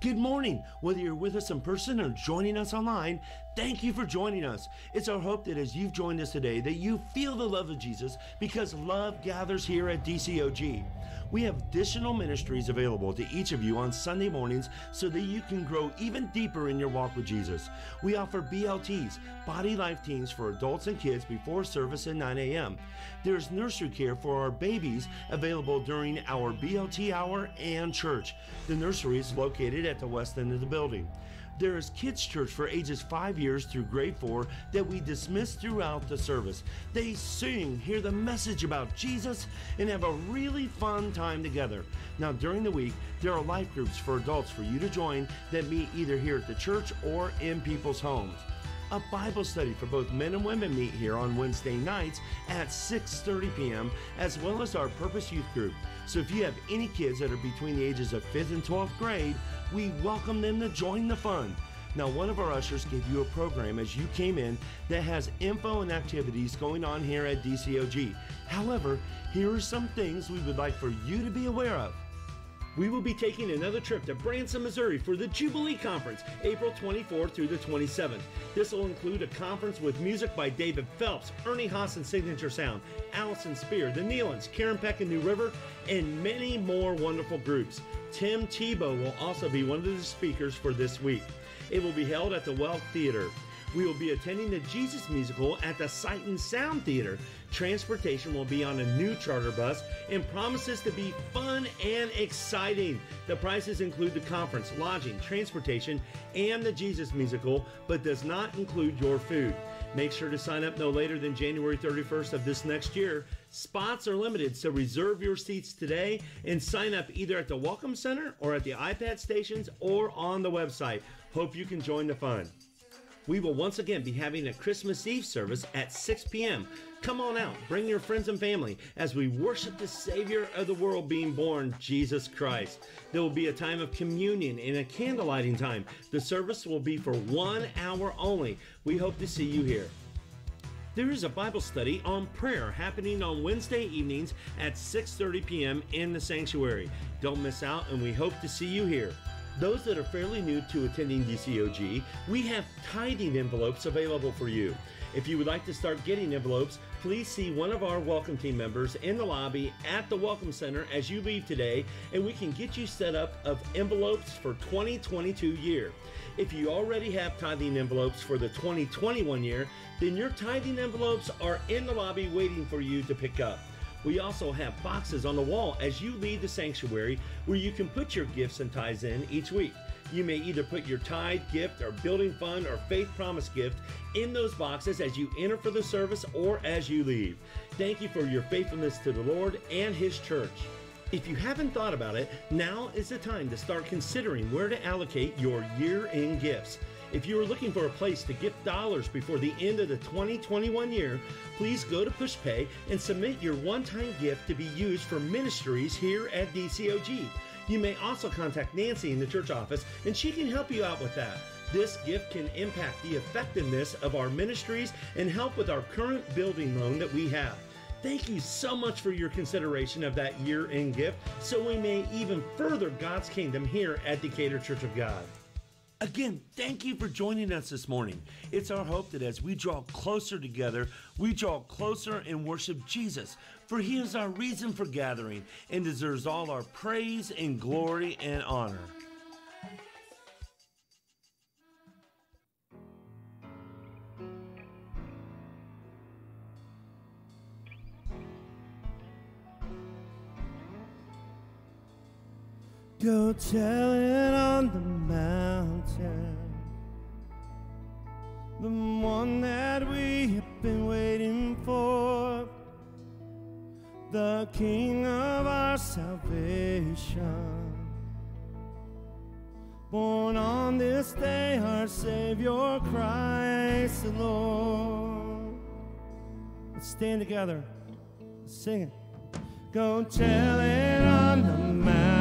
Good morning. Whether you're with us in person or joining us online, thank you for joining us. It's our hope that as you've joined us today, that you feel the love of Jesus because love gathers here at DCOG. We have additional ministries available to each of you on Sunday mornings so that you can grow even deeper in your walk with Jesus. We offer BLTs, body life teams for adults and kids before service at 9 a.m. There's nursery care for our babies available during our BLT hour and church. The nursery is located at the west end of the building. There is kids church for ages 5 years through grade 4 that we dismiss throughout the service. They sing, hear the message about Jesus, and have a really fun time together. Now, during the week, there are life groups for adults for you to join that meet either here at the church or in people's homes a Bible study for both men and women meet here on Wednesday nights at 6:30 p.m. as well as our Purpose Youth Group. So if you have any kids that are between the ages of 5th and 12th grade, we welcome them to join the fun. Now, one of our ushers gave you a program as you came in that has info and activities going on here at DCOG. However, here are some things we would like for you to be aware of. We will be taking another trip to Branson, Missouri for the Jubilee Conference, April 24th through the 27th. This will include a conference with music by David Phelps, Ernie Haase and Signature Sound, Allison Speer, The Nelons, Karen Peck and New River, and many more wonderful groups. Tim Tebow will also be one of the speakers for this week. It will be held at the Well Theater. We will be attending the Jesus musical at the Sight and Sound Theater. Transportation will be on a new charter bus and promises to be fun and exciting. The prices include the conference, lodging, transportation, and the Jesus musical, but does not include your food. Make sure to sign up no later than January 31st of this next year. Spots are limited, so reserve your seats today and sign up either at the Welcome Center or at the iPad stations or on the website. Hope you can join the fun. We will once again be having a Christmas Eve service at 6 p.m. Come on out, bring your friends and family as we worship the Savior of the world being born, Jesus Christ. There will be a time of communion and a candlelighting time. The service will be for one hour only. We hope to see you here. There is a Bible study on prayer happening on Wednesday evenings at 6:30 p.m. in the sanctuary. Don't miss out and we hope to see you here. Those that are fairly new to attending DCOG, we have tithing envelopes available for you. If you would like to start getting envelopes, please see one of our welcome team members in the lobby at the Welcome Center as you leave today, and we can get you set up of envelopes for 2022 year. If you already have tithing envelopes for the 2021 year, then your tithing envelopes are in the lobby waiting for you to pick up. We also have boxes on the wall as you leave the sanctuary where you can put your gifts and tithes in each week. You may either put your tithe gift or building fund or faith promise gift in those boxes as you enter for the service or as you leave. Thank you for your faithfulness to the Lord and His church. If you haven't thought about it, now is the time to start considering where to allocate your year end gifts. If you are looking for a place to gift dollars before the end of the 2021 year, please go to PushPay and submit your one time gift to be used for ministries here at DCOG. You may also contact Nancy in the church office and she can help you out with that. This gift can impact the effectiveness of our ministries and help with our current building loan that we have. Thank you so much for your consideration of that year end gift so we may even further God's kingdom here at Decatur Church of God. Again, thank you for joining us this morning. It's our hope that as we draw closer together, we draw closer and worship Jesus, for he is our reason for gathering and deserves all our praise and glory and honor. Go tell it on the mountain, the one that we have been waiting for, the King of our salvation. Born on this day, our Savior Christ the Lord. Let's stand together, sing it. Go tell it on the mountain,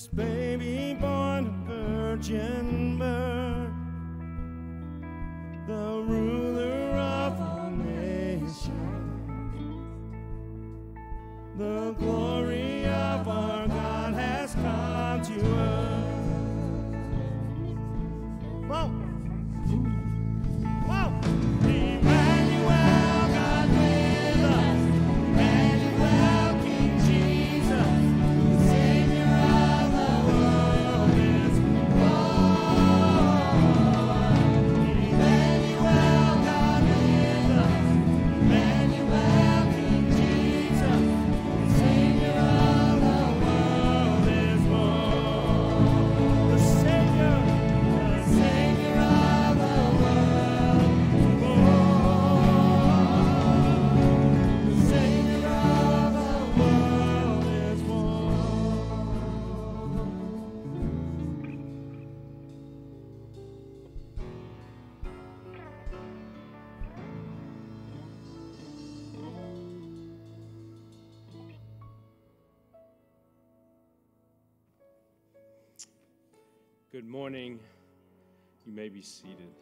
This Good morning. You may be seated.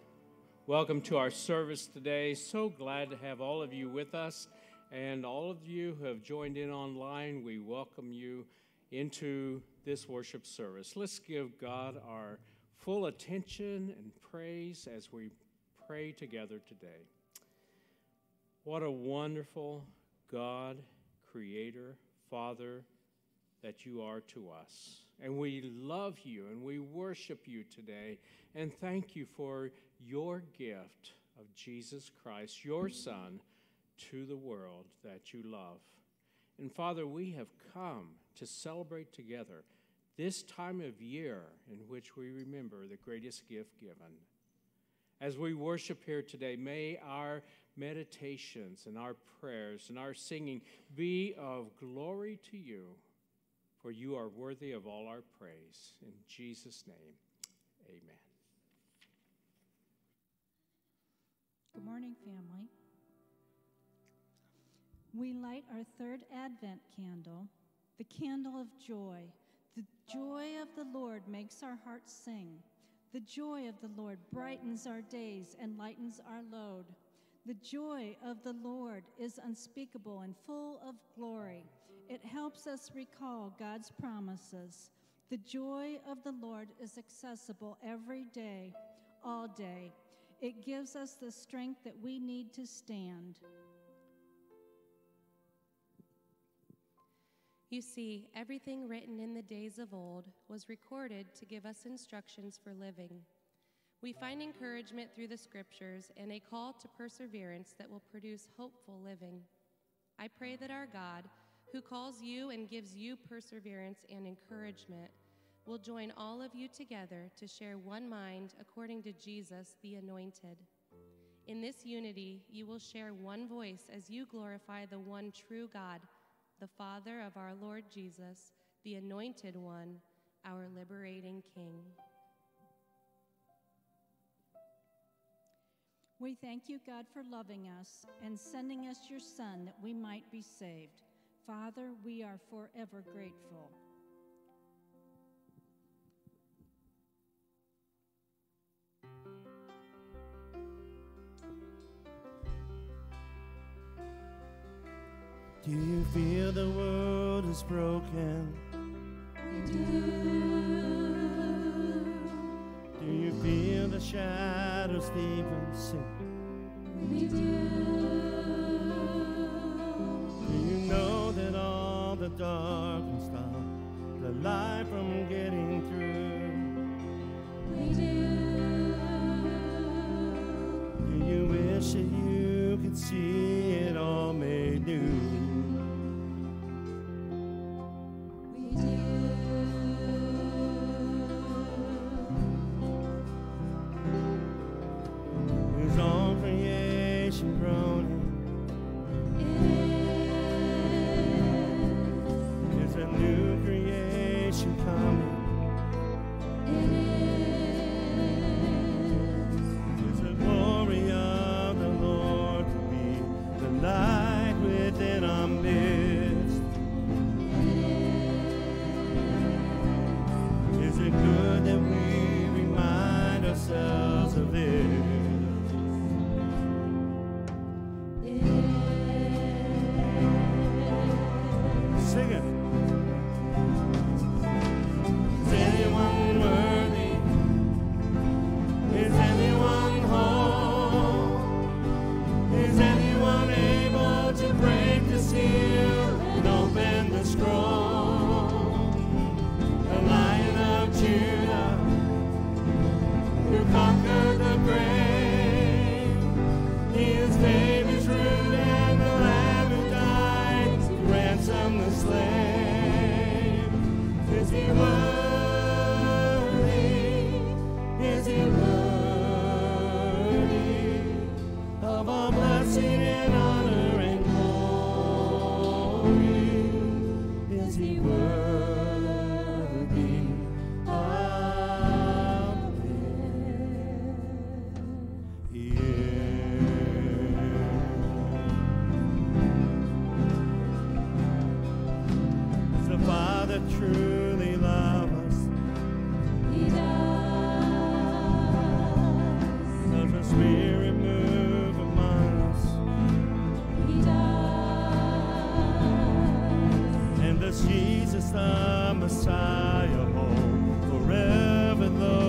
Welcome to our service today. So glad to have all of you with us. And all of you who have joined in online, we welcome you into this worship service. Let's give God our full attention and praise as we pray together today. What a wonderful God, Creator, Father, that you are to us. And we love you and we worship you today. And thank you for your gift of Jesus Christ, your Son, to the world that you love. And Father, we have come to celebrate together this time of year in which we remember the greatest gift given. As we worship here today, may our meditations and our prayers and our singing be of glory to you, for you are worthy of all our praise. In Jesus' name, amen. Good morning, family. We light our third Advent candle, the candle of joy. The joy of the Lord makes our hearts sing. The joy of the Lord brightens our days and lightens our load. The joy of the Lord is unspeakable and full of glory. It helps us recall God's promises. The joy of the Lord is accessible every day, all day. It gives us the strength that we need to stand. You see, everything written in the days of old was recorded to give us instructions for living. We find encouragement through the scriptures and a call to perseverance that will produce hopeful living. I pray that our God, who calls you and gives you perseverance and encouragement, will join all of you together to share one mind according to Jesus the Anointed. In this unity, you will share one voice as you glorify the one true God, the Father of our Lord Jesus, the Anointed One, our liberating King. We thank you, God, for loving us and sending us your Son that we might be saved. Father, we are forever grateful. Do you feel the world is broken? We Do Do you feel the shadows deep and sick? Do dark and stop the light from getting through. We do. Do you wish it? you? Jesus the Messiah hold forever those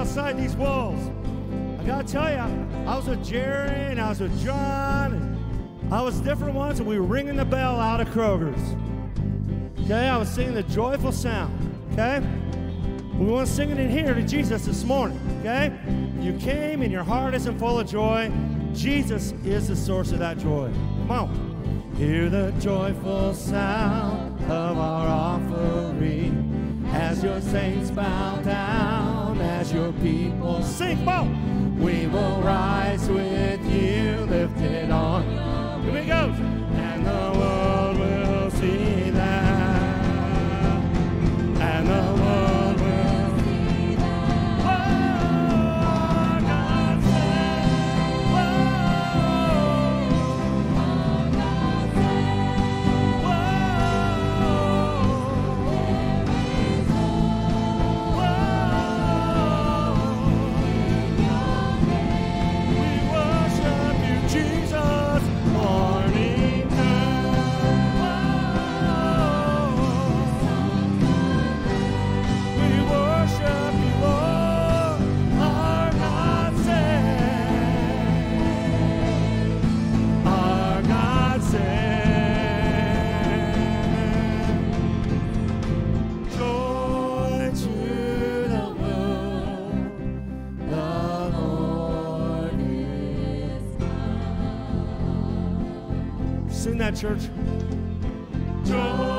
outside these walls. I got to tell you, I was with Jerry and I was with John and I was different ones and we were ringing the bell out of Kroger's. Okay, I was singing the joyful sound. Okay? We want to sing it in here to Jesus this morning. Okay? You came and your heart isn't full of joy. Jesus is the source of that joy. Come on. Hear the joyful sound of our offering as your saints bow down, as your people sing. We will rise with you lifted on. Sing that, church. Joy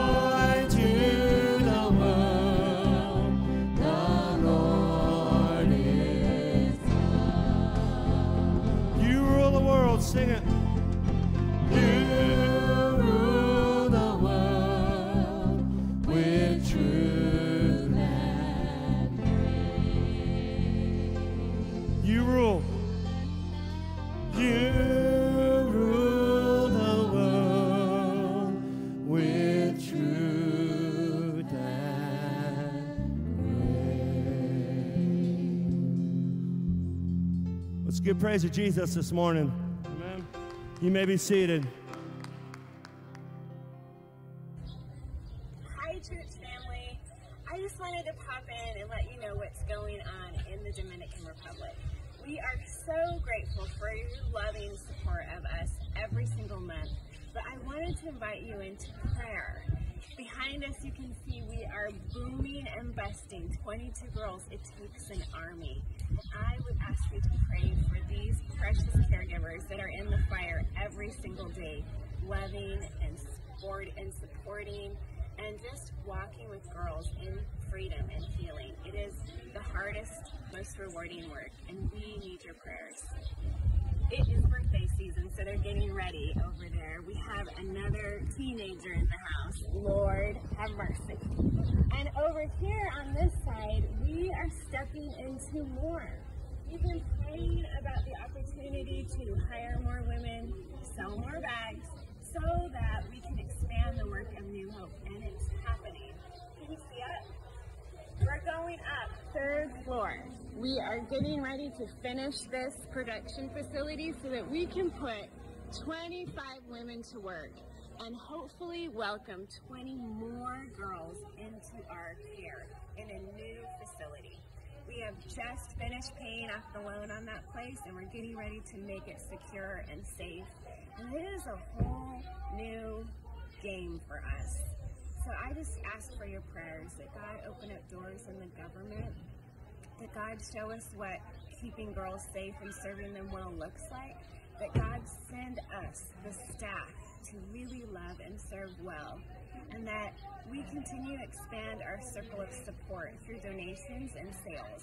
praise to Jesus this morning. Amen. You may be seated. Getting ready to finish this production facility so that we can put 25 women to work and hopefully welcome 20 more girls into our care in a new facility. We have just finished paying off the loan on that place and we're getting ready to make it secure and safe. And it is a whole new game for us. So I just ask for your prayers that God open up doors in the government, that God show us what keeping girls safe and serving them well looks like, that God send us, the staff, to really love and serve well, and that we continue to expand our circle of support through donations and sales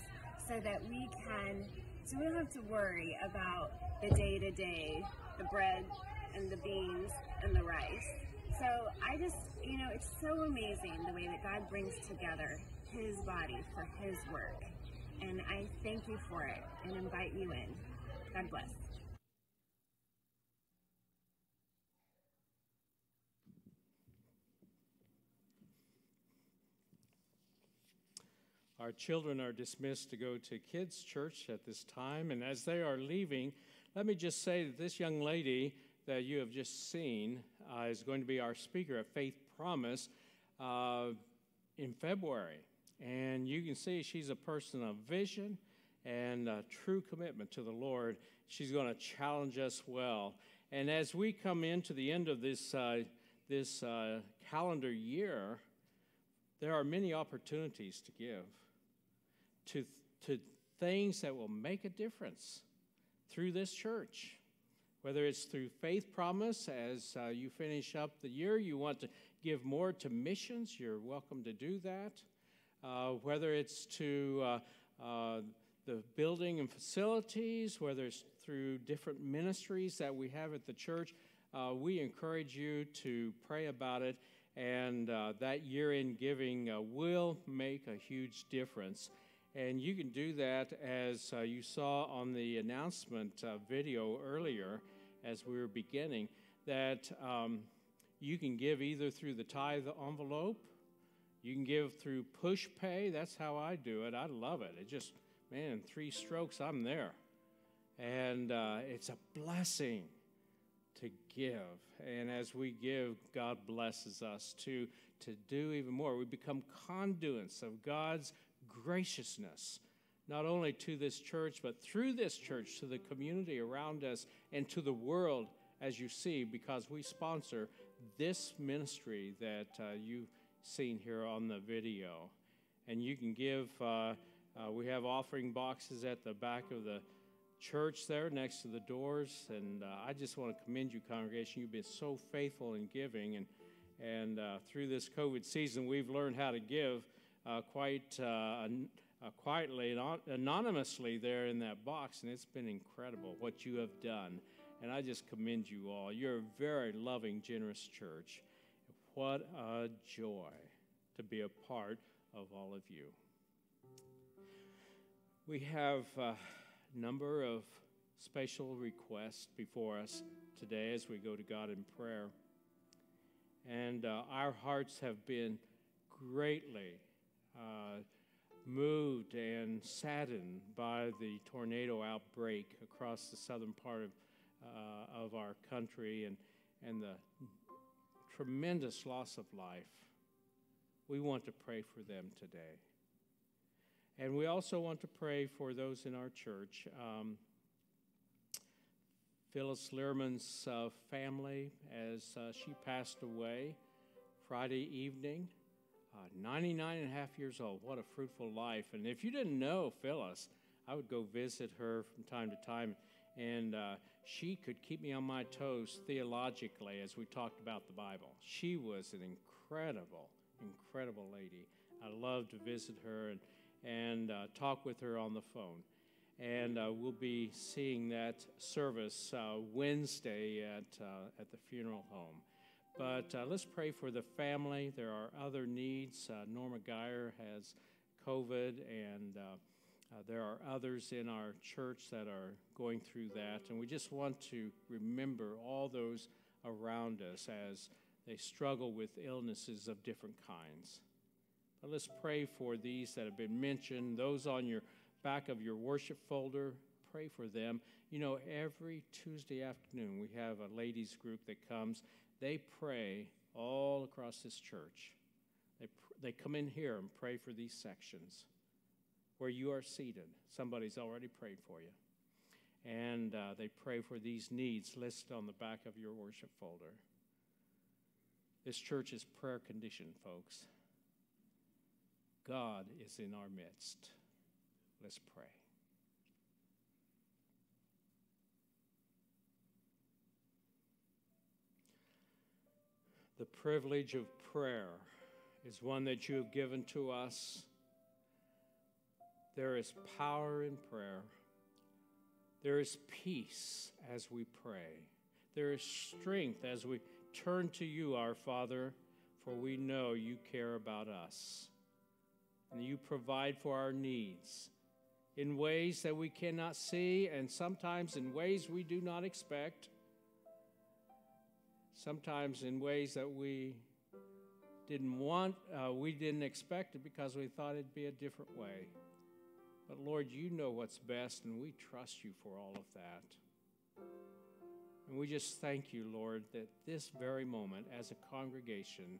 so that we can, so we don't have to worry about the day to day, the bread and the beans and the rice. So I just, you know, it's so amazing the way that God brings together His body for His work. And I thank you for it and invite you in. God bless. Our children are dismissed to go to kids' church at this time, and as they are leaving, let me just say that this young lady that you have just seen uh, is going to be our speaker at Faith Promise uh, in February. And you can see she's a person of vision and true commitment to the Lord. She's going to challenge us well. And as we come into the end of this, uh, this uh, calendar year, there are many opportunities to give to, to things that will make a difference through this church. Whether it's through Faith Promise, as uh, you finish up the year, you want to give more to missions, you're welcome to do that. Uh, whether it's to uh, uh the building and facilities, whether it's through different ministries that we have at the church, uh, we encourage you to pray about it. And uh, that year in giving uh, will make a huge difference. And you can do that as you saw on the announcement video earlier as we were beginning, that um, you can give either through the tithe envelope, you can give through push pay. That's how I do it. I love it. It just man, three strokes, I'm there. And uh, it's a blessing to give. And as we give, God blesses us to, to do even more. We become conduits of God's graciousness, not only to this church, but through this church to the community around us and to the world, as you see, because we sponsor this ministry that uh, you've seen here on the video. And you can give. Uh, uh, we have offering boxes at the back of the church there next to the doors. And uh, I just want to commend you, congregation. You've been so faithful in giving. And, and uh, through this COVID season, we've learned how to give uh, quite uh, quietly and anonymously there in that box. And it's been incredible what you have done. And I just commend you all. You're a very loving, generous church. What a joy to be a part of all of you. We have a number of special requests before us today as we go to God in prayer. And uh, our hearts have been greatly uh, moved and saddened by the tornado outbreak across the southern part of, uh, of our country and, and the tremendous loss of life. We want to pray for them today. And we also want to pray for those in our church. Um, Phyllis Lehrman's uh, family, as uh, she passed away Friday evening, uh, 99 and a half years old. What a fruitful life. And if you didn't know Phyllis, I would go visit her from time to time, and uh, she could keep me on my toes theologically as we talked about the Bible. She was an incredible, incredible lady. I loved to visit her and and uh, talk with her on the phone. And uh, we'll be seeing that service uh, Wednesday at, uh, at the funeral home. But uh, let's pray for the family. There are other needs. Uh, Norma Geyer has COVID, and Uh, there are others in our church that are going through that. And we just want to remember all those around us as they struggle with illnesses of different kinds. But let's pray for these that have been mentioned, those on your back of your worship folder. Pray for them. You know, every Tuesday afternoon we have a ladies group that comes. They pray all across this church. They, pr- they come in here and pray for these sections where you are seated. Somebody's already prayed for you. And uh, they pray for these needs listed on the back of your worship folder. This church is prayer conditioned, folks. God is in our midst. Let's pray. The privilege of prayer is one that you have given to us. There is power in prayer. There is peace as we pray. There is strength as we turn to you, our Father, for we know you care about us and you provide for our needs in ways that we cannot see and sometimes in ways we do not expect, sometimes in ways that we didn't want, uh, we didn't expect it because we thought it'd be a different way. But Lord, you know what's best, and we trust you for all of that. And we just thank you, Lord, that this very moment, as a congregation,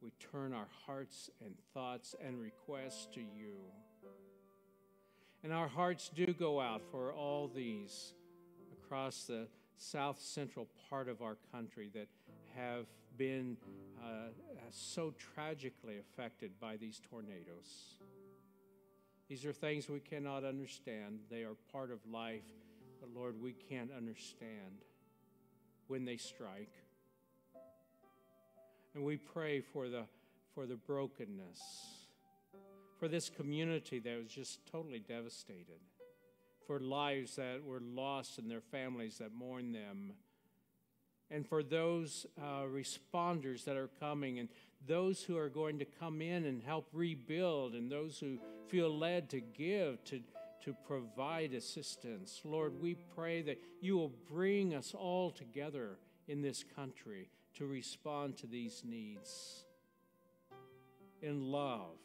we turn our hearts and thoughts and requests to you. And our hearts do go out for all these across the south central part of our country that have been uh, so tragically affected by these tornadoes. These are things we cannot understand. They are part of life, but Lord, we can't understand when they strike. And we pray for the, for the brokenness, for this community that was just totally devastated, for lives that were lost and their families that mourn them, and for those uh, responders that are coming and those who are going to come in and help rebuild and those who feel led to give, to, to provide assistance. Lord, we pray that you will bring us all together in this country to respond to these needs in love.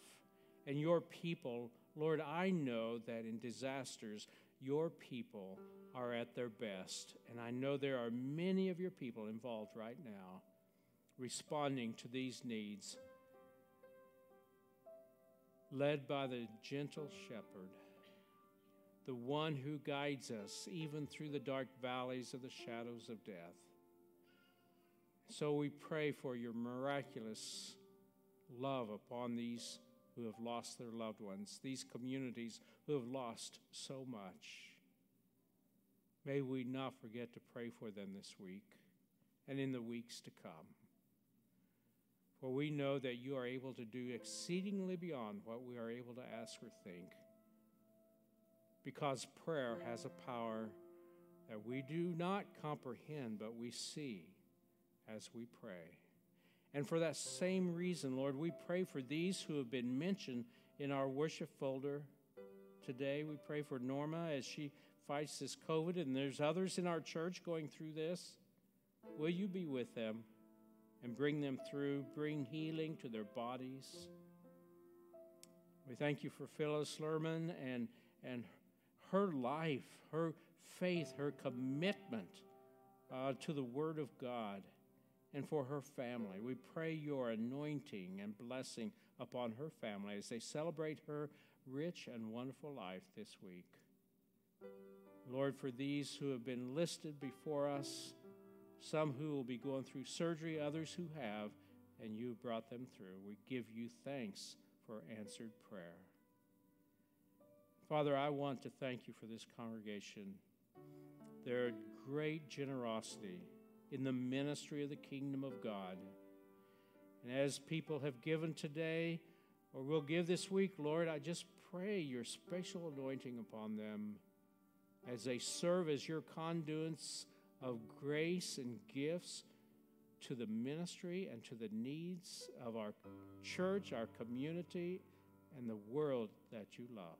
And your people, Lord, I know that in disasters, your people are at their best. And I know there are many of your people involved right now responding to these needs, led by the gentle shepherd, the one who guides us even through the dark valleys of the shadows of death. So we pray for your miraculous love upon these who have lost their loved ones, these communities who have lost so much. May we not forget to pray for them this week and in the weeks to come. For we know that you are able to do exceedingly beyond what we are able to ask or think. Because prayer has a power that we do not comprehend, but we see as we pray. And for that same reason, Lord, we pray for these who have been mentioned in our worship folder today. We pray for Norma as she fights this COVID, and there's others in our church going through this. Will you be with them and bring them through, bring healing to their bodies? We thank you for Phyllis Lerman and, and her life, her faith, her commitment uh, to the Word of God and for her family. We pray your anointing and blessing upon her family as they celebrate her rich and wonderful life this week. Lord, for these who have been listed before us, some who will be going through surgery, others who have, and you have brought them through, we give you thanks for answered prayer. Father, I want to thank you for this congregation. Their great generosity in the ministry of the kingdom of God. And as people have given today, or will give this week, Lord, I just pray your special anointing upon them as they serve as your conduits of grace and gifts to the ministry and to the needs of our church, our community, and the world that you love.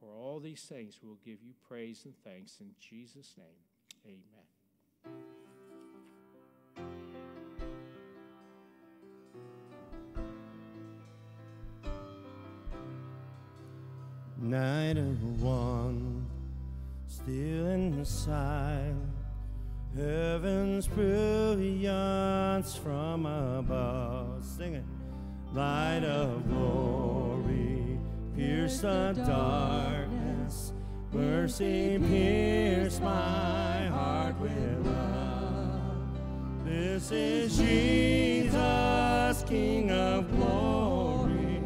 For all these things, we'll give you praise and thanks in Jesus' name. Amen. Night of one, still in the heaven's brilliance from above. Sing it. Light of glory, pierce the darkness, mercy pierce my heart with love. This is Jesus, King of glory,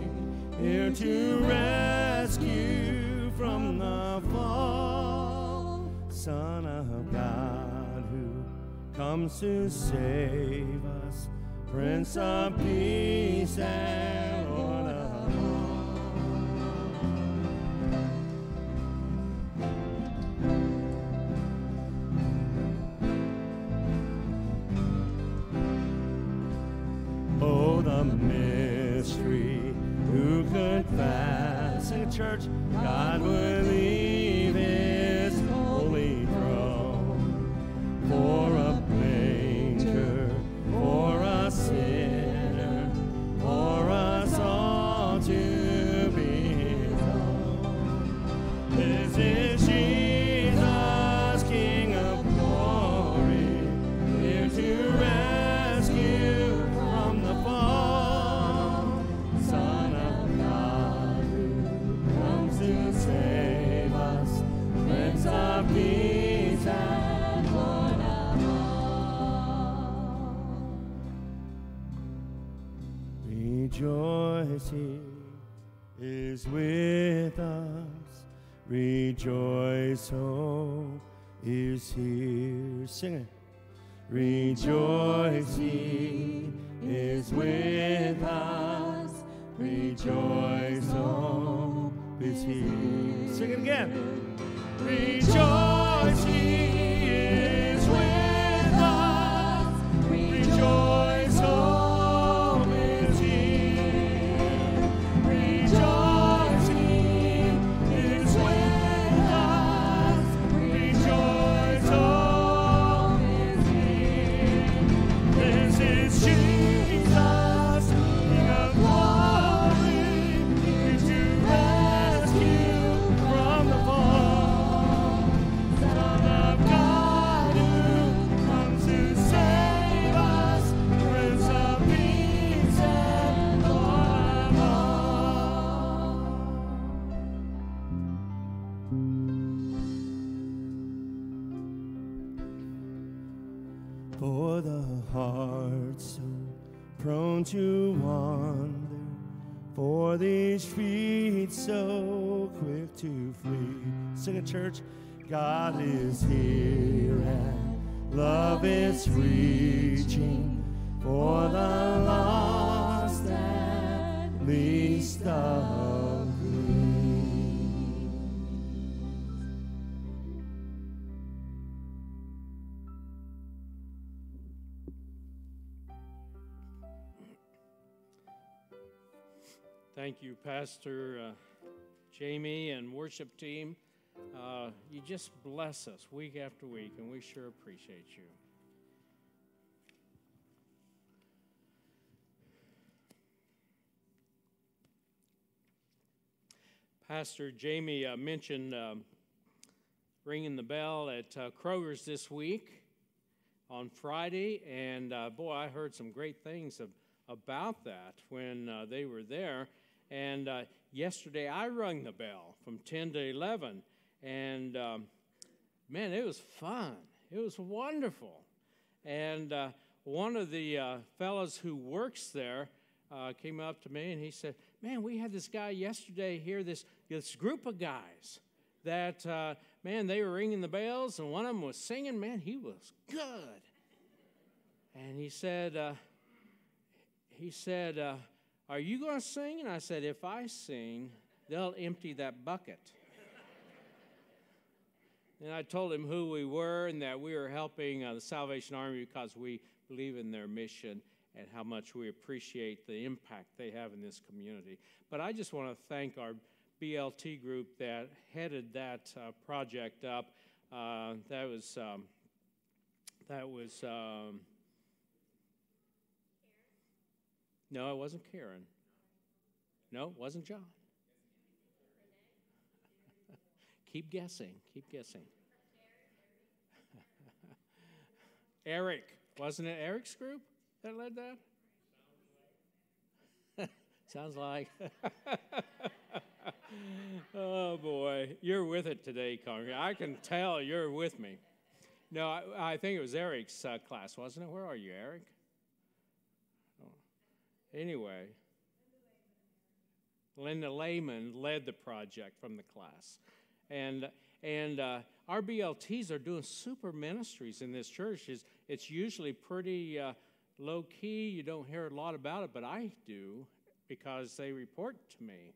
here to rescue Son of God, who comes to save us, Prince of Peace and Lord of all. Oh, the mystery, who could fasten church? God would is with us. Rejoice, hope is here. Sing it. Rejoice, He is with us. Rejoice, hope is here. Sing it again. Rejoice, He prone to wander, for these feet so quick to flee. Sing it, church. God is here and love is reaching for the lost and least of Thank you, Pastor uh, Jamie and worship team. Uh, you just bless us week after week, and we sure appreciate you. Pastor Jamie uh, mentioned um, ringing the bell at uh, Kroger's this week on Friday, and uh, boy, I heard some great things ab- about that when uh, they were there. And uh, yesterday, I rung the bell from 10 to 11, and um, man, it was fun. It was wonderful. And uh, one of the uh, fellows who works there uh, came up to me and he said, Man, we had this guy yesterday here, this, this group of guys that, uh, man, they were ringing the bells and one of them was singing. Man, he was good. And he said, uh, he said, Are you going to sing? And I said, If I sing, they'll empty that bucket. And I told him who we were and that we were helping uh, the Salvation Army because we believe in their mission and how much we appreciate the impact they have in this community. But I just want to thank our BLT group that headed that uh, project up. Uh, that was um, that was um, no, it wasn't Karen. No, it wasn't John. keep guessing. Keep guessing. Eric. Wasn't it Eric's group that led that? Sounds like. oh boy, you're with it today, Congress. I can tell you're with me. No, I, I think it was Eric's uh, class, wasn't it? Where are you, Eric? Anyway, Linda Lehman led the project from the class. And, and uh, our BLTs are doing super ministries in this church. It's, it's usually pretty uh, low key. You don't hear a lot about it, but I do because they report to me.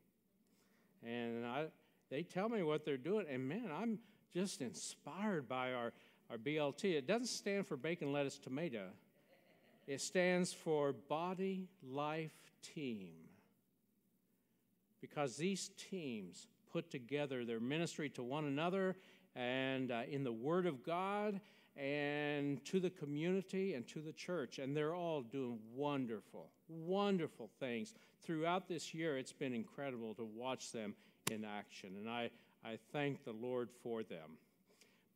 And I, they tell me what they're doing. And man, I'm just inspired by our, our BLT. It doesn't stand for bacon, lettuce, tomato, it stands for Body Life Team because these teams put together their ministry to one another and uh, in the Word of God and to the community and to the church. And they're all doing wonderful, wonderful things. Throughout this year, it's been incredible to watch them in action. And I, I thank the Lord for them.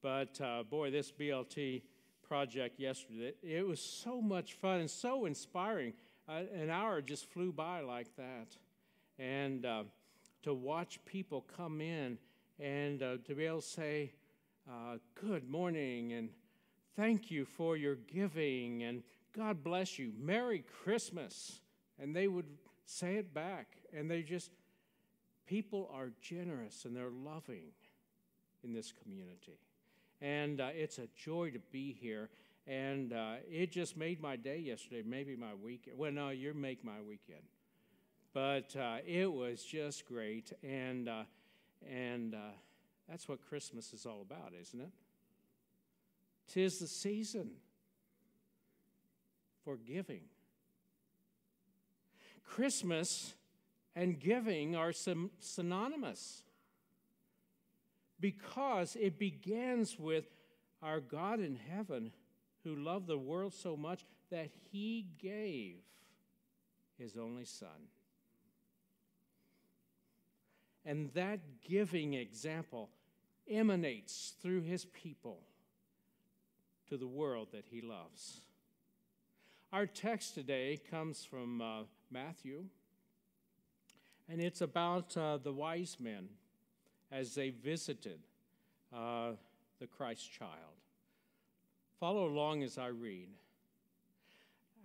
But uh, boy, this BLT project yesterday, it was so much fun and so inspiring. Uh, an hour just flew by like that and uh, to watch people come in and uh, to be able to say, uh, Good morning, and thank you for your giving, and God bless you, Merry Christmas. And they would say it back. And they just, people are generous and they're loving in this community. And uh, it's a joy to be here. And uh, it just made my day yesterday, maybe my weekend. Well, no, you make my weekend. But uh, it was just great. And, uh, and uh, that's what Christmas is all about, isn't it? Tis the season for giving. Christmas and giving are synonymous because it begins with our God in heaven who loved the world so much that he gave his only Son. And that giving example emanates through his people to the world that he loves. Our text today comes from uh, Matthew, and it's about uh, the wise men as they visited uh, the Christ child. Follow along as I read.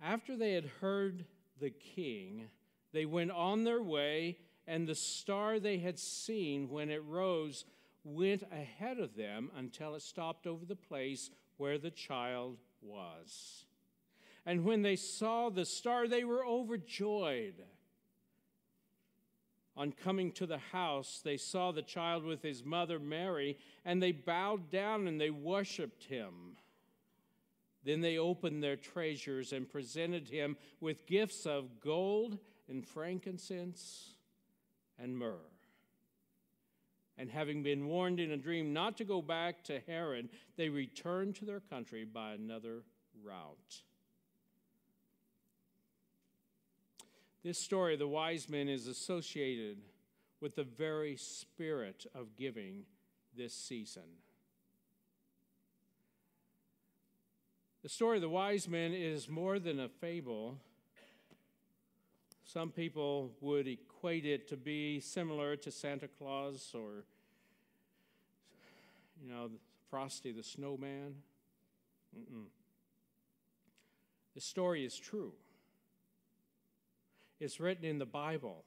After they had heard the king, they went on their way, and the star they had seen when it rose went ahead of them until it stopped over the place where the child was. And when they saw the star, they were overjoyed. On coming to the house, they saw the child with his mother Mary, and they bowed down and they worshiped him. Then they opened their treasures and presented him with gifts of gold and frankincense and myrrh. And having been warned in a dream not to go back to Herod, they returned to their country by another route. This story of the wise men is associated with the very spirit of giving this season. The story of the wise men is more than a fable. Some people would equate it to be similar to Santa Claus or, you know, Frosty the Snowman. Mm-mm. The story is true. It's written in the Bible,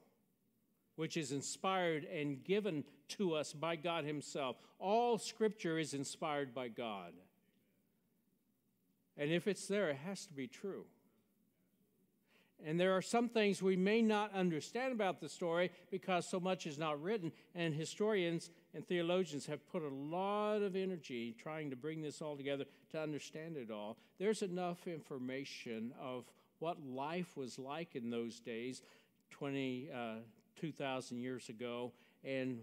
which is inspired and given to us by God Himself. All scripture is inspired by God. And if it's there, it has to be true. And there are some things we may not understand about the story because so much is not written. And historians and theologians have put a lot of energy trying to bring this all together to understand it all. There's enough information of what life was like in those days, 20, uh, 2,000 years ago. And,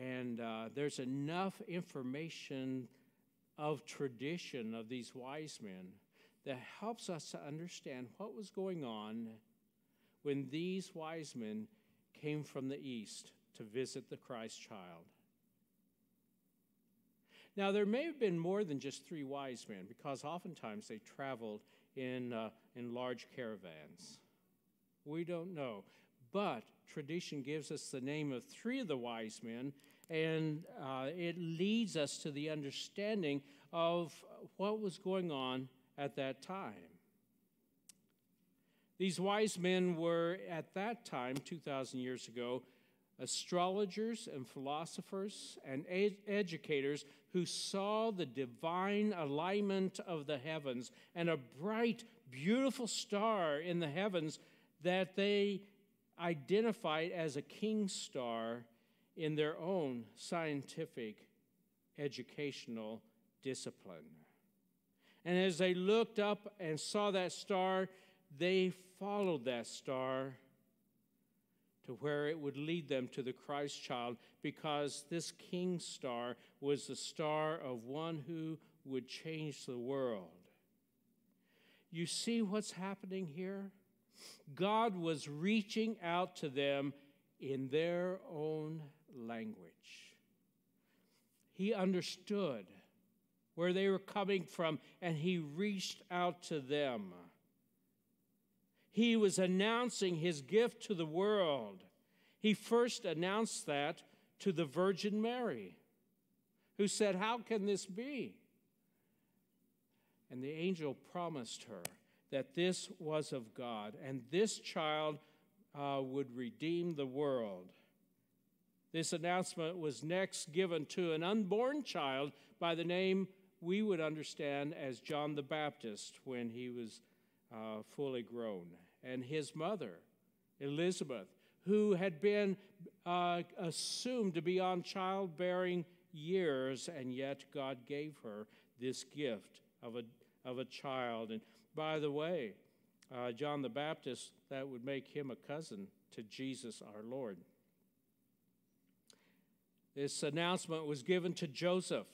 and uh, there's enough information of tradition of these wise men that helps us to understand what was going on when these wise men came from the east to visit the Christ child. Now, there may have been more than just three wise men because oftentimes they traveled in, uh, in large caravans. We don't know. But tradition gives us the name of three of the wise men and uh, it leads us to the understanding of what was going on at that time. These wise men were, at that time, 2,000 years ago, astrologers and philosophers and ed- educators who saw the divine alignment of the heavens and a bright, beautiful star in the heavens that they identified as a king star in their own scientific educational discipline. And as they looked up and saw that star, they followed that star to where it would lead them to the Christ child because this king star was the star of one who would change the world. You see what's happening here? God was reaching out to them in their own language. He understood where they were coming from and he reached out to them. He was announcing his gift to the world. He first announced that to the Virgin Mary, who said, How can this be? And the angel promised her that this was of God, and this child uh, would redeem the world. This announcement was next given to an unborn child by the name we would understand as John the Baptist when he was uh, fully grown, and his mother, Elizabeth, who had been uh, assumed to be on childbearing years, and yet God gave her this gift of a, of a child. And by the way, uh, John the Baptist, that would make him a cousin to Jesus our Lord. This announcement was given to Joseph,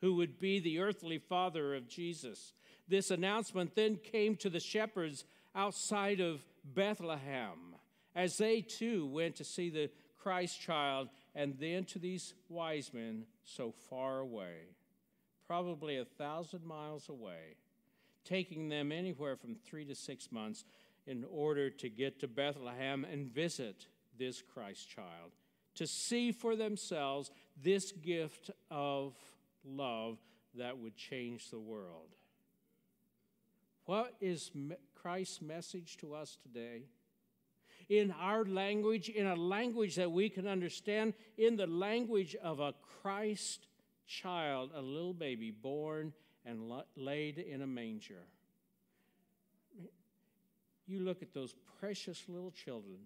who would be the earthly father of Jesus. This announcement then came to the shepherds outside of Bethlehem as they too went to see the Christ child, and then to these wise men so far away, probably a thousand miles away, taking them anywhere from three to six months in order to get to Bethlehem and visit this Christ child to see for themselves this gift of love that would change the world. What is Christ's message to us today? In our language, in a language that we can understand, in the language of a Christ child, a little baby born and laid in a manger. You look at those precious little children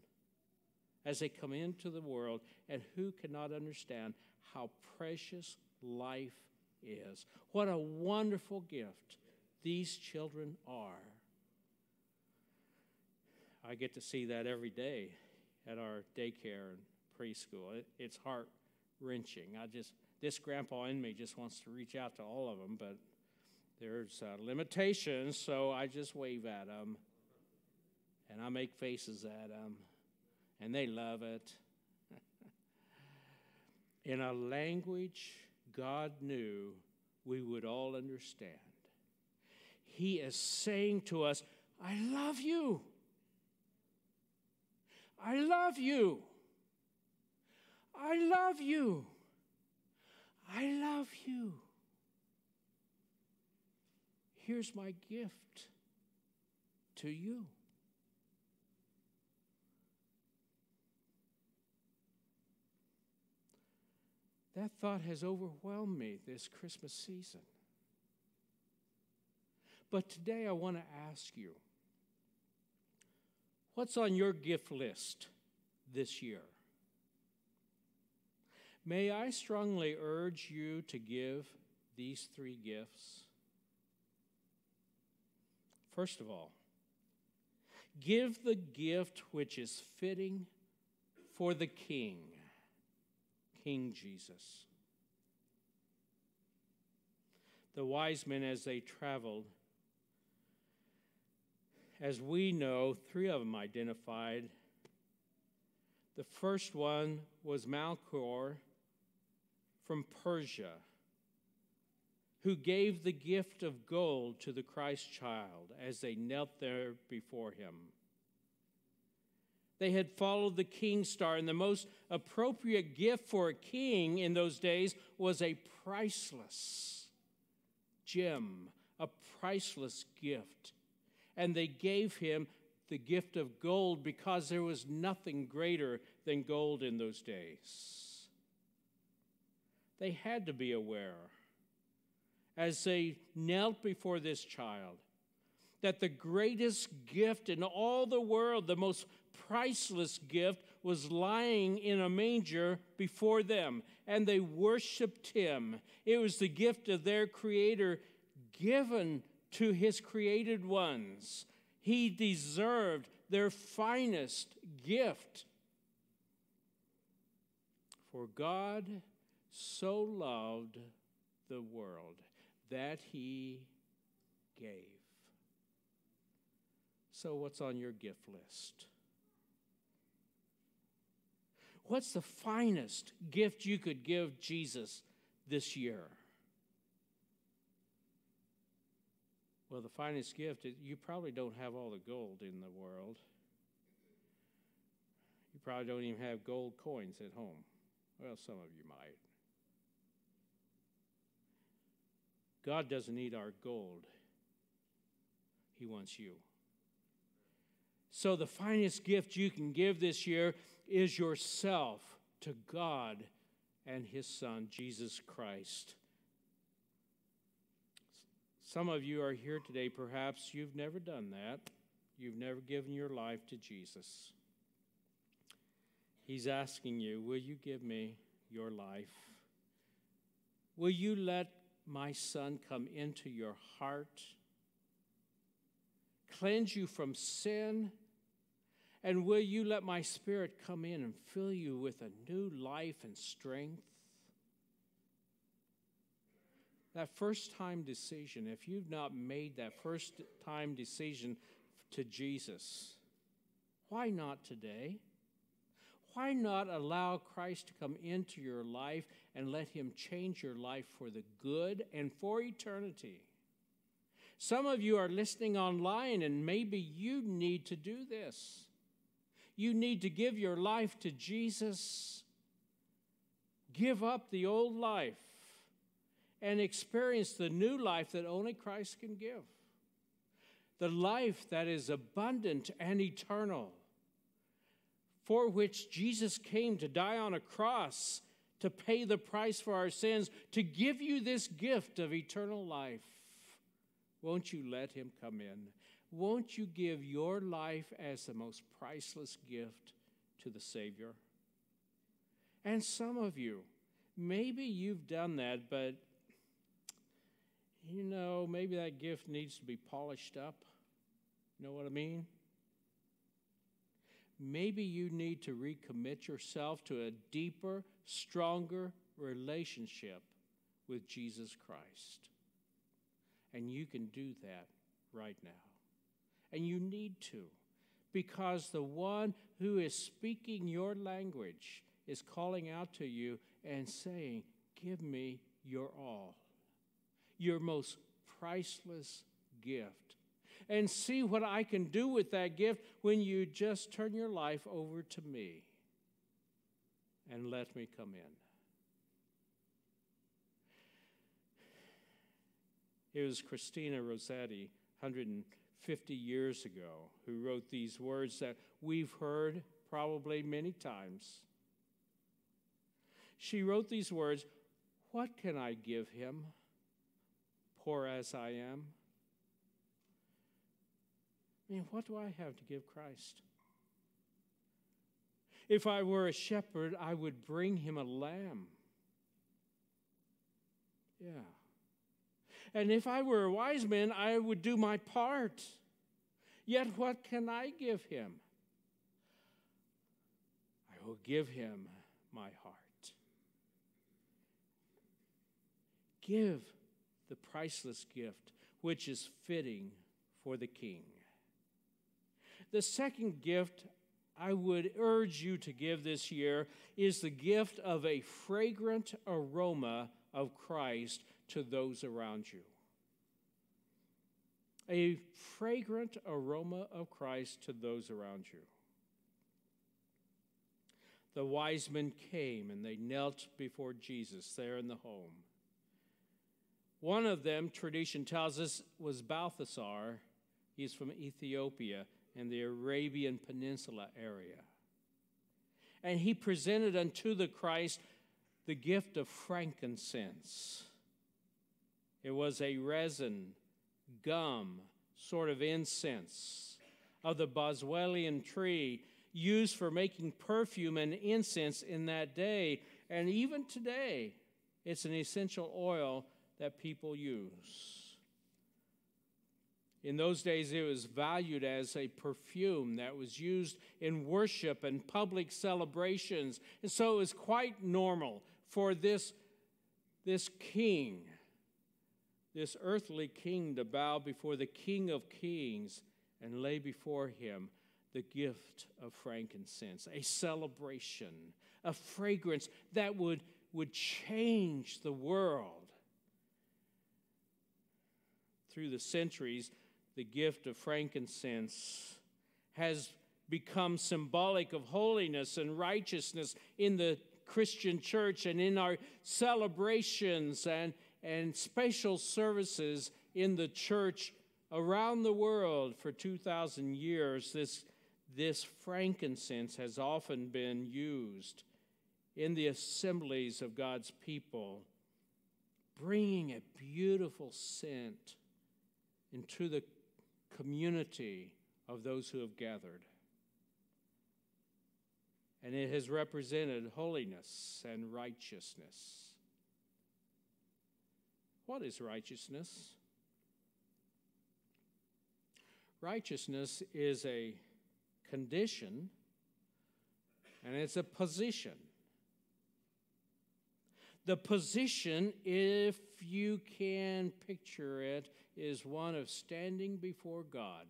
as they come into the world, and who cannot understand how precious life is? What a wonderful gift these children are. I get to see that every day at our daycare and preschool. It, it's heart wrenching. I just, this grandpa in me just wants to reach out to all of them, but there's uh, limitations, so I just wave at them and I make faces at them and they love it. In a language God knew we would all understand. He is saying to us, I love you. I love you. I love you. I love you. Here's my gift to you. That thought has overwhelmed me this Christmas season. But today I want to ask you what's on your gift list this year? May I strongly urge you to give these three gifts? First of all, give the gift which is fitting for the king. King Jesus. The wise men, as they traveled, as we know, three of them identified. The first one was Melchior from Persia, who gave the gift of gold to the Christ child as they knelt there before him. They had followed the king's star, and the most appropriate gift for a king in those days was a priceless gem, a priceless gift. And they gave him the gift of gold because there was nothing greater than gold in those days. They had to be aware as they knelt before this child that the greatest gift in all the world, the most priceless gift was lying in a manger before them, and they worshiped him. It was the gift of their Creator given to his created ones. He deserved their finest gift. For God so loved the world that he gave. So, what's on your gift list? What's the finest gift you could give Jesus this year? Well, the finest gift, is you probably don't have all the gold in the world. You probably don't even have gold coins at home. Well, some of you might. God doesn't need our gold, He wants you. So, the finest gift you can give this year is yourself to God and His Son, Jesus Christ. Some of you are here today, perhaps you've never done that. You've never given your life to Jesus. He's asking you, Will you give me your life? Will you let my son come into your heart, cleanse you from sin? And will you let my spirit come in and fill you with a new life and strength? That first time decision, if you've not made that first time decision to Jesus, why not today? Why not allow Christ to come into your life and let him change your life for the good and for eternity? Some of you are listening online, and maybe you need to do this. You need to give your life to Jesus, give up the old life, and experience the new life that only Christ can give. The life that is abundant and eternal, for which Jesus came to die on a cross to pay the price for our sins, to give you this gift of eternal life. Won't you let him come in? Won't you give your life as the most priceless gift to the Savior? And some of you, maybe you've done that, but you know, maybe that gift needs to be polished up. You know what I mean? Maybe you need to recommit yourself to a deeper, stronger relationship with Jesus Christ. And you can do that right now. And you need to, because the one who is speaking your language is calling out to you and saying, Give me your all your most priceless gift. And see what I can do with that gift when you just turn your life over to me and let me come in. It was Christina Rossetti, 150 years ago, who wrote these words that we've heard probably many times. She wrote these words What can I give him? poor as I am? I mean, what do I have to give Christ? If I were a shepherd, I would bring him a lamb. Yeah. And if I were a wise man, I would do my part. Yet what can I give him? I will give him my heart. Give the priceless gift which is fitting for the king. The second gift I would urge you to give this year is the gift of a fragrant aroma of Christ to those around you. A fragrant aroma of Christ to those around you. The wise men came and they knelt before Jesus there in the home. One of them, tradition tells us, was Balthasar. He's from Ethiopia in the Arabian Peninsula area. And he presented unto the Christ the gift of frankincense. It was a resin, gum, sort of incense of the boswellian tree used for making perfume and incense in that day. And even today, it's an essential oil that people use. In those days, it was valued as a perfume that was used in worship and public celebrations. And so it was quite normal for this, this king, this earthly king, to bow before the King of Kings and lay before him the gift of frankincense, a celebration, a fragrance that would, would change the world through the centuries, the gift of frankincense has become symbolic of holiness and righteousness in the Christian church and in our celebrations and, and special services in the church around the world for 2,000 years. This, this frankincense has often been used in the assemblies of God's people, bringing a beautiful scent into the community of those who have gathered. And it has represented holiness and righteousness. What is righteousness? Righteousness is a condition and it's a position. The position, if you can picture it, is one of standing before God.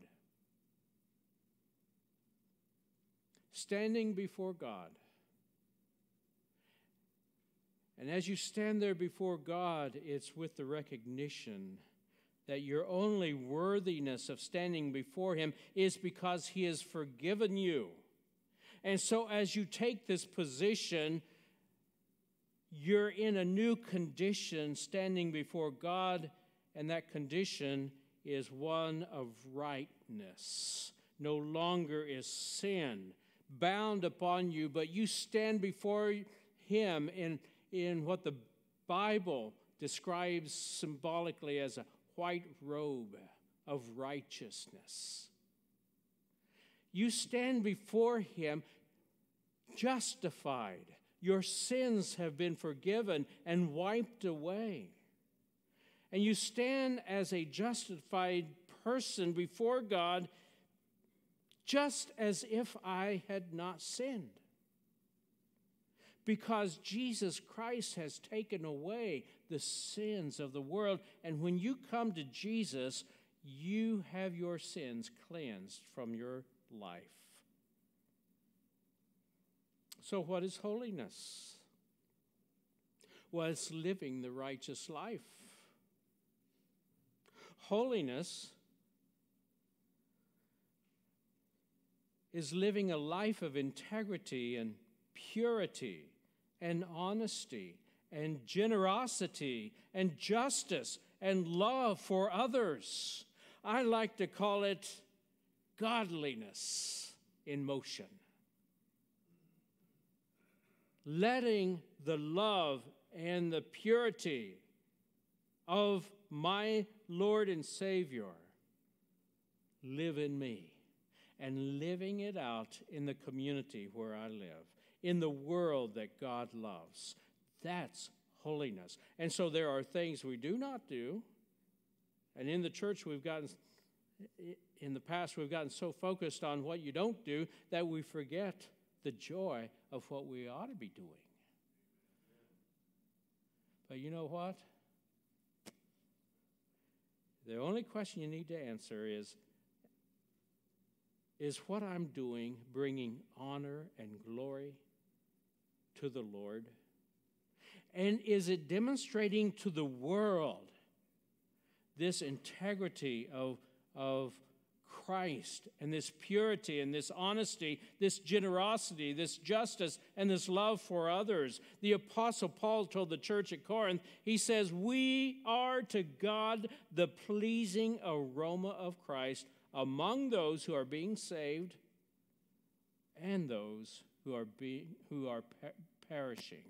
Standing before God. And as you stand there before God, it's with the recognition that your only worthiness of standing before Him is because He has forgiven you. And so, as you take this position, you're in a new condition standing before God, and that condition is one of rightness. No longer is sin bound upon you, but you stand before Him in, in what the Bible describes symbolically as a white robe of righteousness. You stand before Him justified your sins have been forgiven and wiped away. And you stand as a justified person before God just as if I had not sinned. Because Jesus Christ has taken away the sins of the world. And when you come to Jesus, you have your sins cleansed from your life. So, what is holiness? Was living the righteous life. Holiness is living a life of integrity and purity and honesty and generosity and justice and love for others. I like to call it godliness in motion letting the love and the purity of my Lord and Savior live in me and living it out in the community where I live, in the world that God loves. That's holiness. And so there are things we do not do. And in the church, we've gotten, in the past, we've gotten so focused on what you don't do that we forget the joy of what we ought to be doing. But you know what? The only question you need to answer is Is what I'm doing bringing honor and glory to the Lord? And is it demonstrating to the world this integrity of, of Christ and this purity and this honesty, this generosity, this justice, and this love for others. The Apostle Paul told the church at Corinth, he says, We are to God the pleasing aroma of Christ among those who are being saved and those who are, being, who are per- perishing.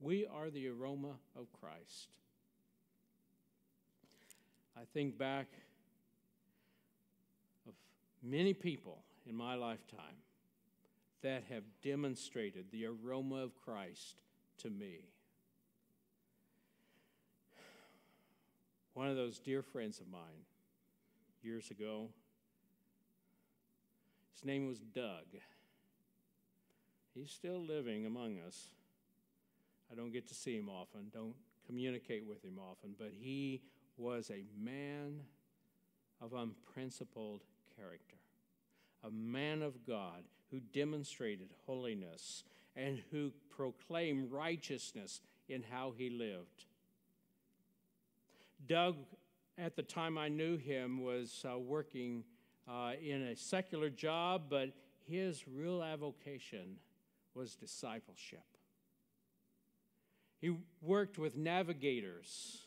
We are the aroma of Christ. I think back many people in my lifetime that have demonstrated the aroma of Christ to me. One of those dear friends of mine years ago, his name was Doug. He's still living among us. I don't get to see him often, don't communicate with him often, but he was a man of unprincipled character, a man of God who demonstrated holiness and who proclaimed righteousness in how he lived. Doug, at the time I knew him, was uh, working uh, in a secular job, but his real avocation was discipleship. He worked with navigators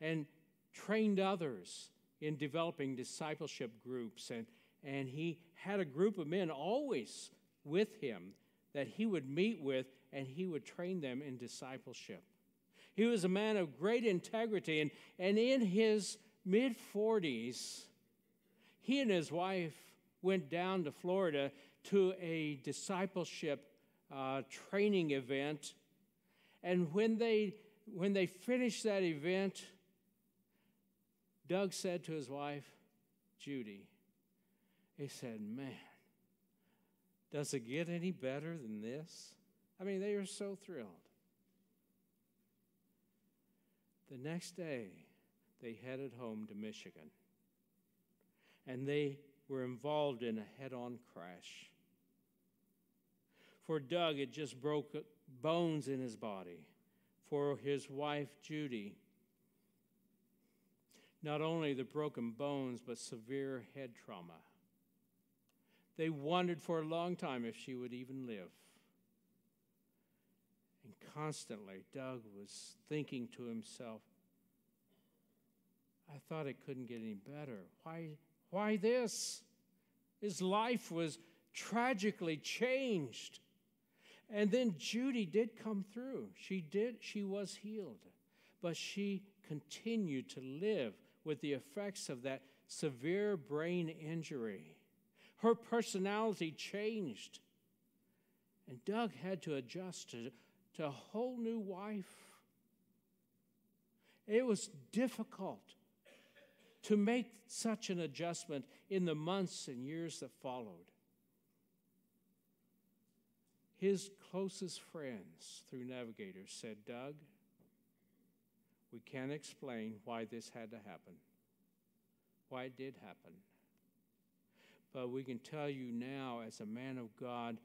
and trained others in developing discipleship groups and, and he had a group of men always with him that he would meet with and he would train them in discipleship. He was a man of great integrity, and, and in his mid 40s, he and his wife went down to Florida to a discipleship uh, training event. And when they, when they finished that event, Doug said to his wife, Judy, he said, Man, does it get any better than this? I mean, they were so thrilled. The next day, they headed home to Michigan. And they were involved in a head on crash. For Doug, it just broke bones in his body. For his wife, Judy, not only the broken bones, but severe head trauma. They wondered for a long time if she would even live. And constantly, Doug was thinking to himself, I thought it couldn't get any better. Why, why this? His life was tragically changed. And then Judy did come through. She did, she was healed. But she continued to live with the effects of that severe brain injury. Her personality changed. And Doug had to adjust to, to a whole new wife. It was difficult to make such an adjustment in the months and years that followed. His closest friends through Navigators said, Doug, we can't explain why this had to happen, why it did happen. But we can tell you now, as a man of God,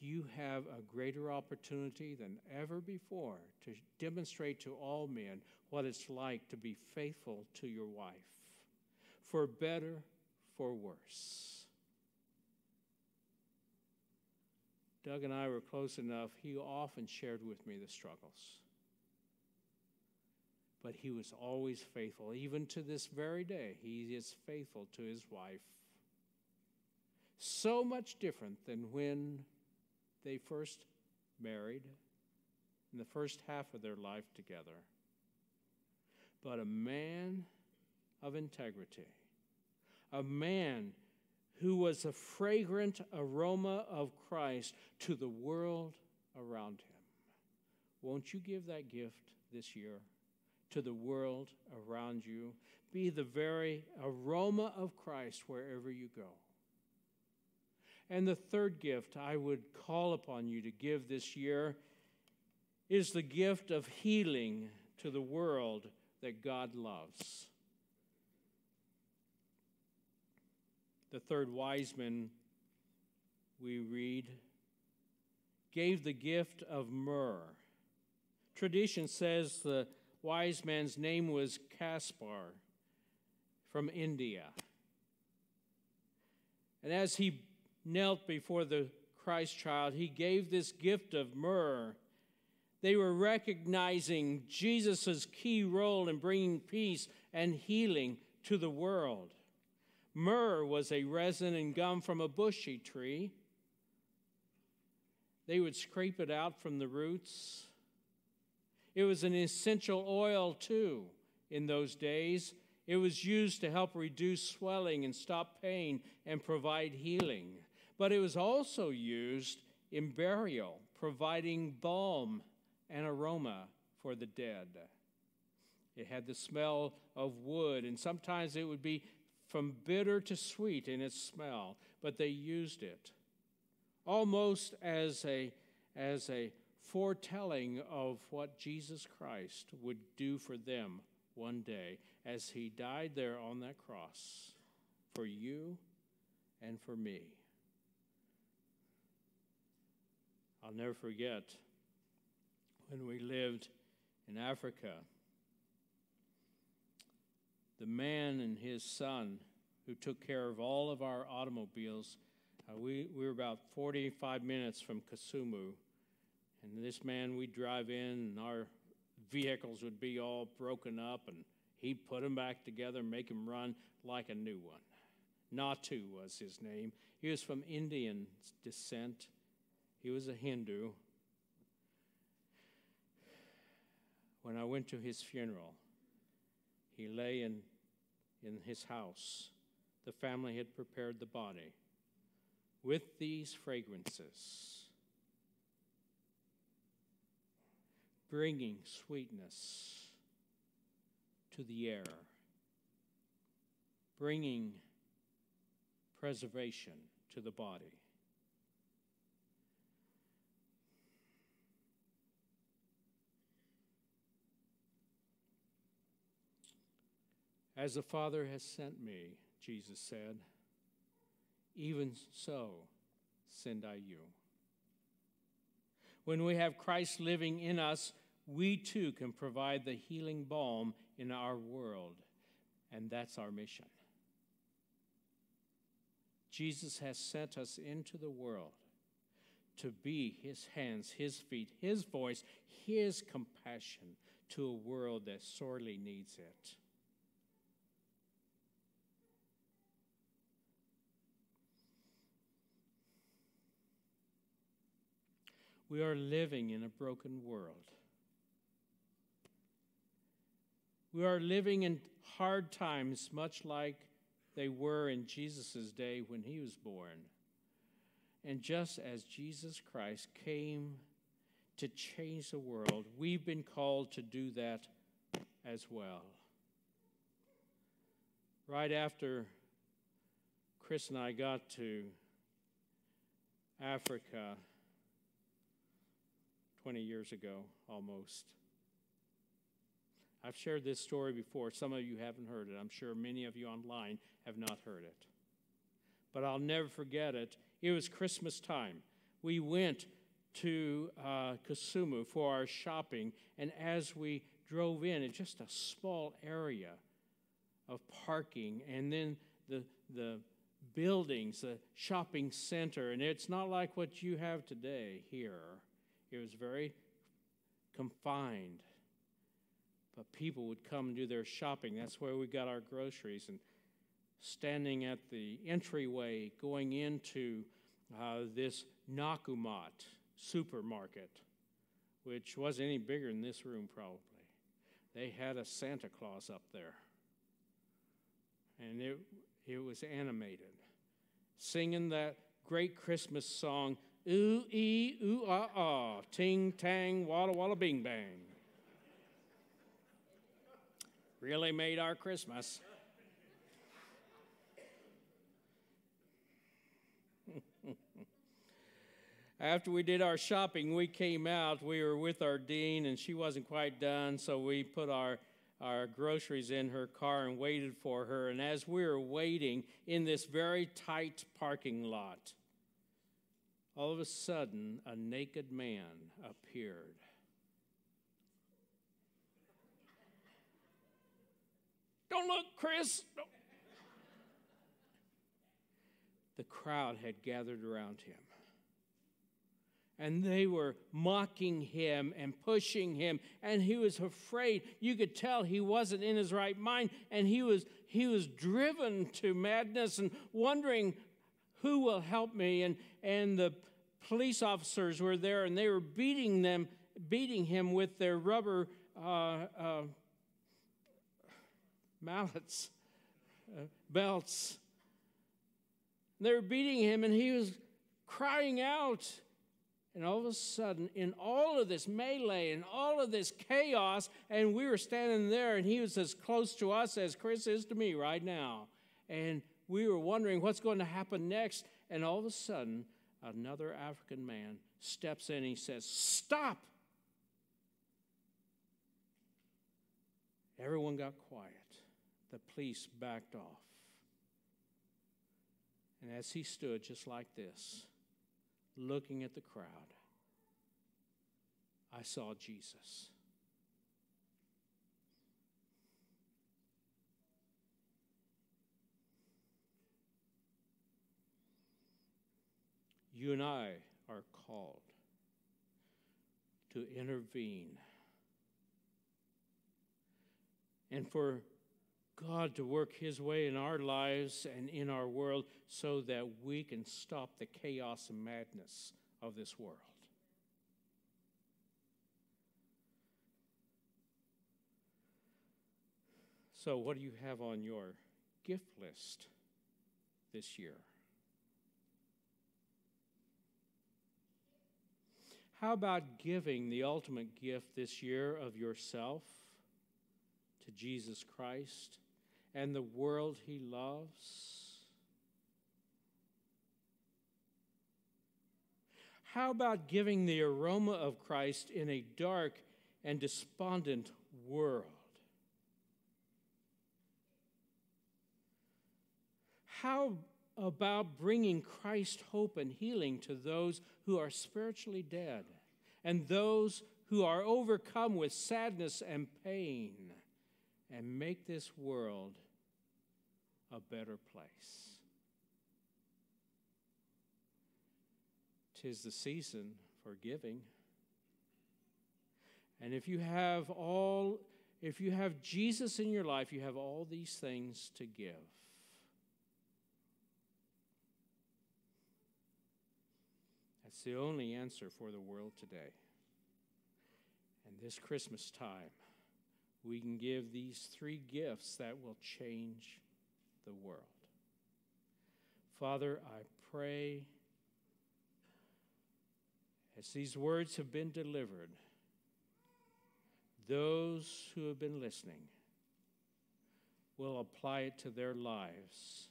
you have a greater opportunity than ever before to demonstrate to all men what it's like to be faithful to your wife, for better, for worse. Doug and I were close enough, he often shared with me the struggles. But he was always faithful. Even to this very day, he is faithful to his wife. So much different than when they first married in the first half of their life together. But a man of integrity, a man who was a fragrant aroma of Christ to the world around him. Won't you give that gift this year to the world around you? Be the very aroma of Christ wherever you go. And the third gift I would call upon you to give this year is the gift of healing to the world that God loves. The third wise man, we read, gave the gift of myrrh. Tradition says the wise man's name was Caspar from India. And as he knelt before the Christ child, he gave this gift of myrrh. They were recognizing Jesus' key role in bringing peace and healing to the world. Myrrh was a resin and gum from a bushy tree. They would scrape it out from the roots. It was an essential oil, too, in those days. It was used to help reduce swelling and stop pain and provide healing but it was also used in burial, providing balm and aroma for the dead. It had the smell of wood, and sometimes it would be from bitter to sweet in its smell, but they used it almost as a, as a foretelling of what Jesus Christ would do for them one day as he died there on that cross for you and for me. I'll never forget when we lived in Africa, the man and his son who took care of all of our automobiles. Uh, we, we were about 45 minutes from Kisumu. And this man, we'd drive in, and our vehicles would be all broken up, and he'd put them back together, make them run like a new one. Natu was his name. He was from Indian descent. He was a Hindu. When I went to his funeral, he lay in, in his house. The family had prepared the body with these fragrances, bringing sweetness to the air, bringing preservation to the body. As the Father has sent me, Jesus said, even so send I you. When we have Christ living in us, we too can provide the healing balm in our world, and that's our mission. Jesus has sent us into the world to be his hands, his feet, his voice, his compassion to a world that sorely needs it. We are living in a broken world. We are living in hard times, much like they were in Jesus' day when he was born. And just as Jesus Christ came to change the world, we've been called to do that as well. Right after Chris and I got to Africa, 20 years ago almost. I've shared this story before. Some of you haven't heard it. I'm sure many of you online have not heard it. But I'll never forget it. It was Christmas time. We went to uh, Kisumu for our shopping, and as we drove in, it's just a small area of parking, and then the, the buildings, the shopping center, and it's not like what you have today here. It was very confined. But people would come and do their shopping. That's where we got our groceries. And standing at the entryway going into uh, this Nakumatt supermarket, which wasn't any bigger than this room, probably. They had a Santa Claus up there. And it, it was animated, singing that great Christmas song, Ooh, ee, ooh, ah, ah, ting, tang, walla, walla, bing, bang. Really made our Christmas. After we did our shopping, we came out. We were with our dean, and she wasn't quite done, so we put our our groceries in her car and waited for her. And as we were waiting in this very tight parking lot, all of a sudden, a naked man appeared. Don't look, Chris. Don't. The crowd had gathered around him. And they were mocking him and pushing him, and he was afraid. You could tell he wasn't in his right mind, and he was, he was driven to madness and wondering who will help me. And, and the police officers were there and they were beating them, beating him with their rubber uh, uh, mallets, uh, belts. They were beating him and he was crying out. And all of a sudden, in all of this melee and all of this chaos, and we were standing there, and he was as close to us as Chris is to me right now. And we were wondering what's going to happen next. And all of a sudden, another African man steps in and he says, Stop! Everyone got quiet. The police backed off. And as he stood just like this, looking at the crowd, I saw Jesus. You and I are called to intervene. And for God to work His way in our lives and in our world so that we can stop the chaos and madness of this world. So, what do you have on your gift list this year? How about giving the ultimate gift this year of yourself to Jesus Christ and the world he loves? How about giving the aroma of Christ in a dark and despondent world? How about bringing Christ hope and healing to those who are spiritually dead and those who are overcome with sadness and pain and make this world a better place? Tis the season for giving. And if you have all if you have Jesus in your life, you have all these things to give. That's the only answer for the world today. And this Christmas time, we can give these three gifts that will change the world. Father, I pray as these words have been delivered, those who have been listening will apply it to their lives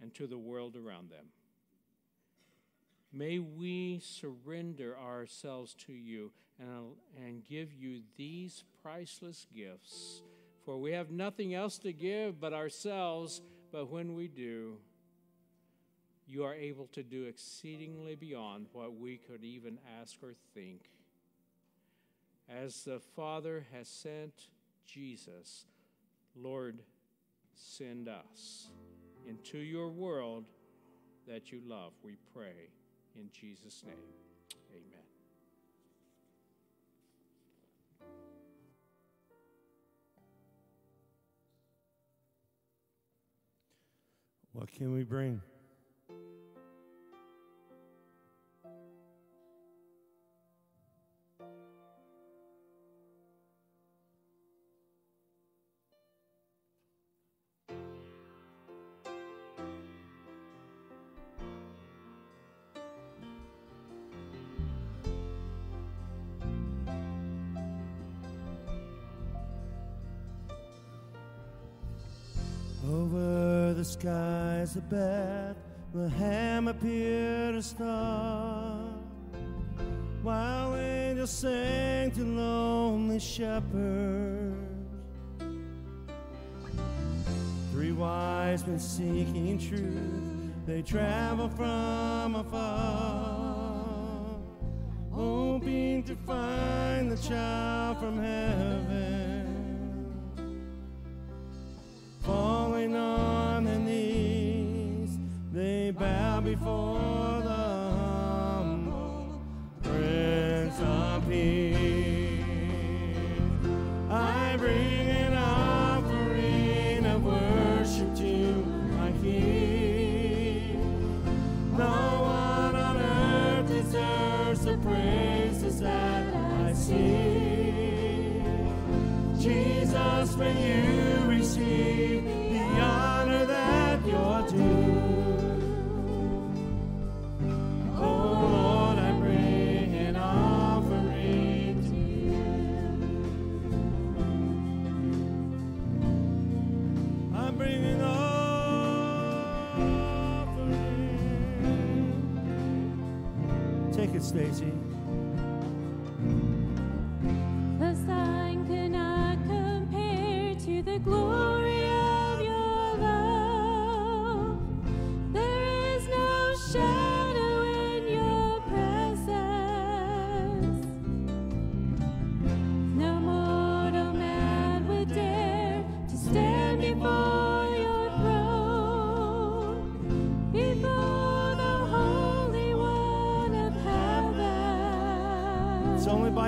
and to the world around them. May we surrender ourselves to you and, and give you these priceless gifts. For we have nothing else to give but ourselves, but when we do, you are able to do exceedingly beyond what we could even ask or think. As the Father has sent Jesus, Lord, send us into your world that you love, we pray. In Jesus' name, amen. What can we bring? The skies of Bethlehem appeared a star, while angels sang to lonely shepherds. Three wise men seeking truth, they travel from afar, hoping to find the child from heaven bow before the humble Prince of Peace.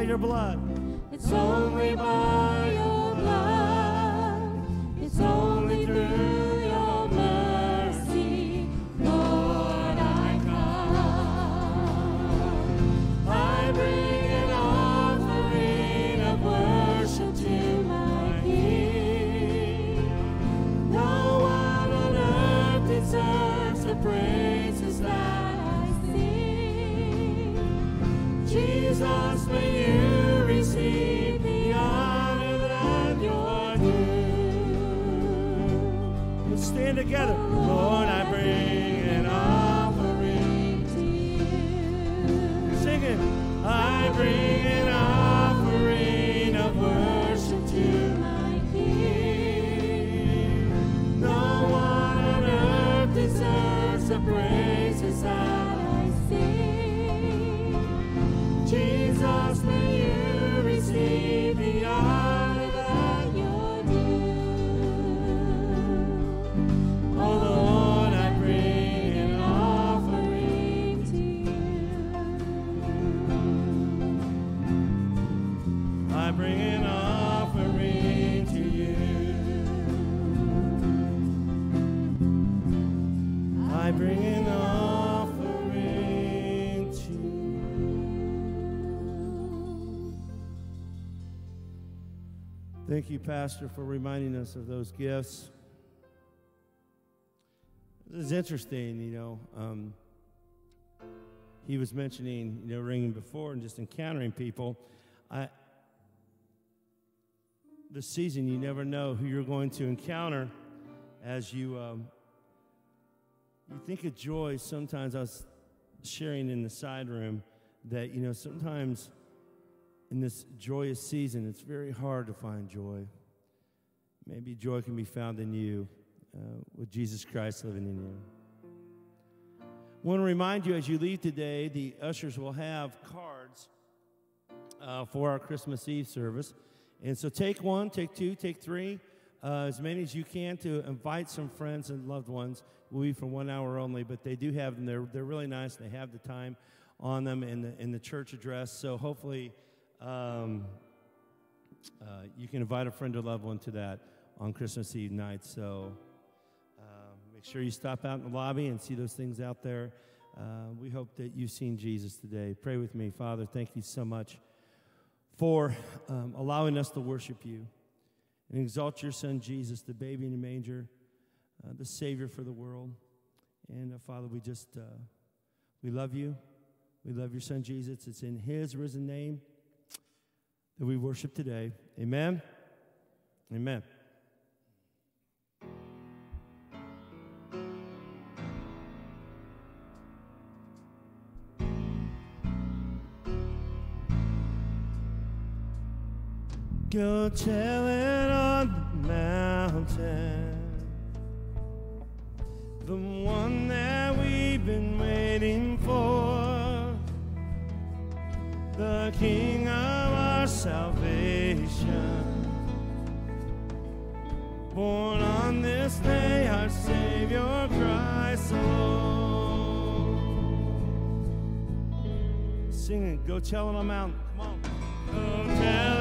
Your blood. It's only by your Thank you, Pastor, for reminding us of those gifts. Is interesting, you know. Um, he was mentioning, you know, ringing before and just encountering people. I, this season, you never know who you're going to encounter as you um, you think of joy. Sometimes I was sharing in the side room that you know sometimes in this joyous season, it's very hard to find joy. Maybe joy can be found in you, uh, with Jesus Christ living in you. I want to remind you as you leave today, the ushers will have cards uh, for our Christmas Eve service. And so take one, take two, take three, uh, as many as you can to invite some friends and loved ones. We'll be for one hour only, but they do have them. They're, they're really nice. They have the time on them in the, in the church address. So hopefully um, uh, you can invite a friend or loved one to that on Christmas Eve night. So um, make sure you stop out in the lobby and see those things out there. Uh, we hope that you've seen Jesus today. Pray with me. Father, thank you so much for um, allowing us to worship you and exalt your son Jesus, the baby in the manger, uh, the Savior for the world. And uh, Father, we just uh, we love you. We love your son Jesus. It's in his risen name that we worship today. Amen. Amen. Go tell it on the mountain, the one that we've been waiting for, the King of salvation. Born on this day, our Savior Christ alone. Sing it, go tell it on the mountain. Come on. Go tell